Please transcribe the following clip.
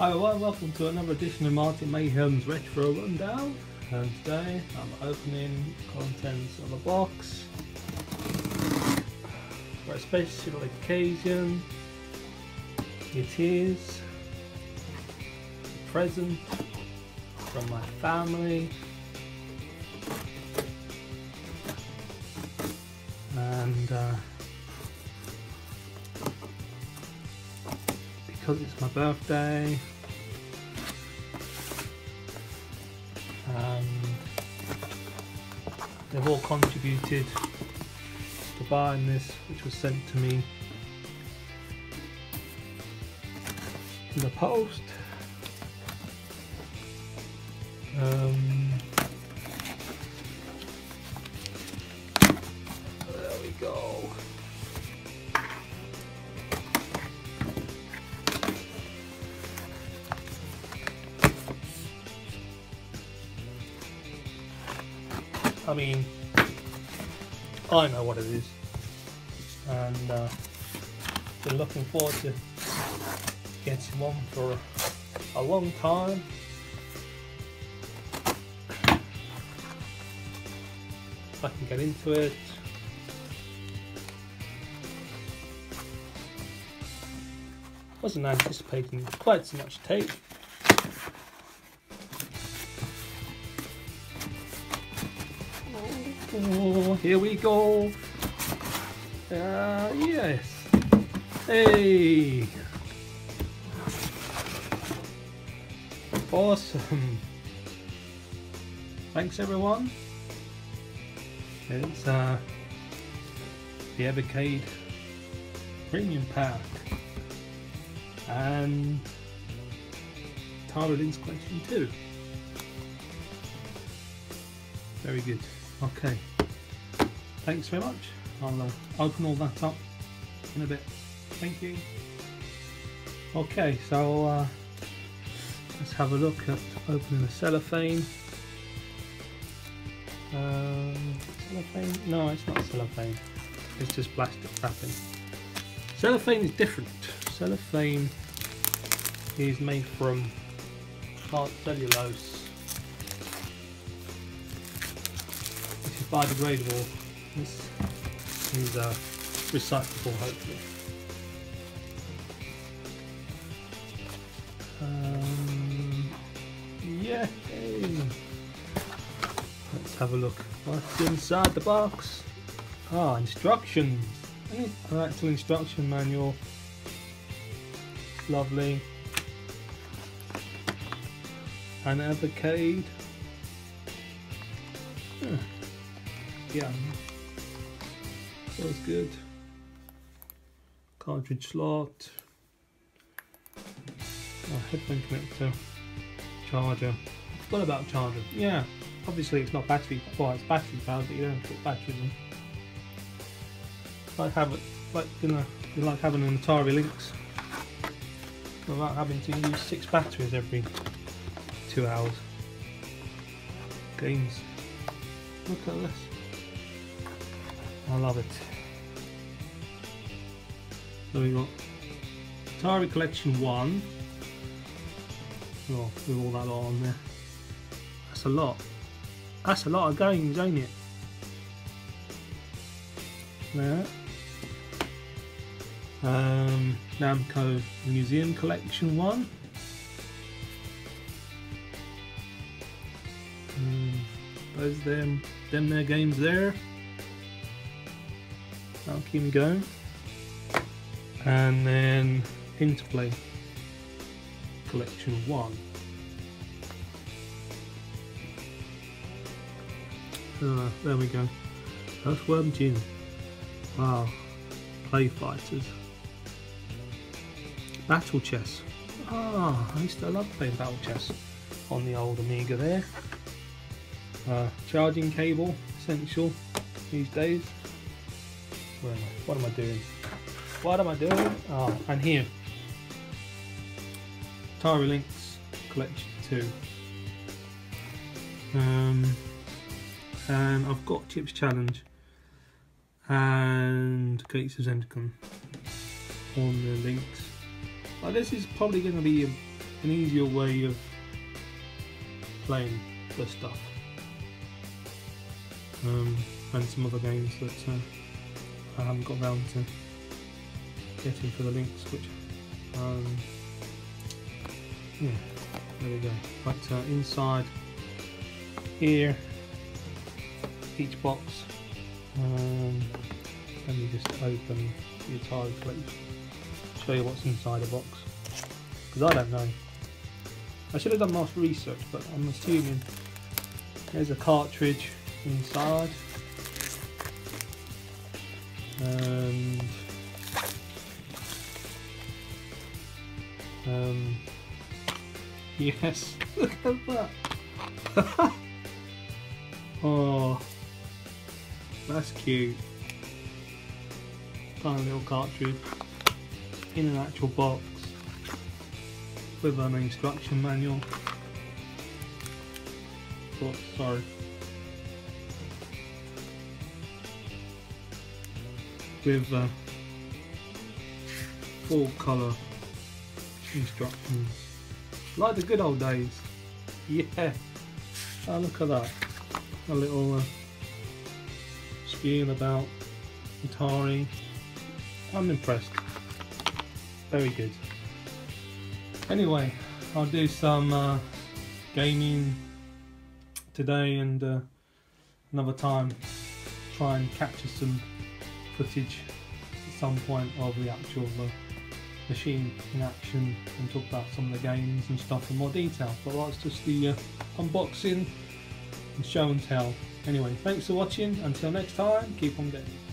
Hi everyone, welcome to another edition of Martin Mayhem's Retro Rundown. And today I'm opening contents of a box for a special occasion. It is a present from my family. And uh, because it's my birthday they've all contributed to buying this which was sent to me. In the post. Um, I mean, I know what it is, and uh, been looking forward to getting one for a long time. I can get into it. Wasn't anticipating quite so much tape. Oh, here we go. Uh, yes. Hey. Awesome. Thanks everyone. It's uh, the Evercade Premium Pack and Tara Collection 2. Very good. Okay. Thanks very much. I'll uh, open all that up in a bit. Thank you. Okay, so uh, let's have a look at opening the cellophane. Um, cellophane? No, it's not cellophane. It's just plastic wrapping. Cellophane is different. Cellophane is made from hard cellulose biodegradable. This is uh, recyclable, hopefully. Um. Let's have a look. What's inside the box? Ah, instructions. An actual instruction manual. Lovely. An. Huh yeah. Feels good. Cartridge slot. Oh, headphone connector. Charger. What about charger? Yeah obviously it's not battery well it's battery powered but you don't put batteries in. Like have it like you know like having an Atari Lynx? Without having to use six batteries every two hours. Games. Look at this I love it. So we got Atari Collection 1. Oh, with all that lot on there. That's a lot. That's a lot of games, ain't it? There. Um, Namco Museum Collection 1. Mm, those them, them their games there. I'll keep them going. And then Interplay Collection 1. Uh, there we go. Earthworm Jim. Wow. Clay Fighters. Battle Chess. Ah, I used to love playing Battle Chess on the old Amiga there. Uh, charging cable, essential these days. Where am I? What am I doing? What am I doing? Oh, and here. Atari Lynx Collection 2. Um, and I've got Chips Challenge and Gates of Zendocon on the Lynx. Well, this is probably going to be an easier way of playing the stuff. Um, and some other games that uh, I haven't got round to getting for the Lynx, which um, yeah, there we go. But uh, inside here, each box, um, let me just open the Atari collection, show you what's inside a box, because I don't know. I should have done more research, but I'm assuming there's a cartridge inside. And um, yes, look at that. oh, that's cute. Tiny little cartridge in an actual box with an instruction manual. Oh, sorry. With uh, full colour instructions. Like the good old days. Yeah. Oh, look at that. A little uh, about Atari. I'm impressed. Very good. Anyway, I'll do some uh, gaming today and uh, another time try and capture some footage at some point of the actual uh, machine in action and talk about some of the games and stuff in more detail. But that's just the uh, unboxing and show and tell. Anyway, thanks for watching. Until next time, keep on gaming.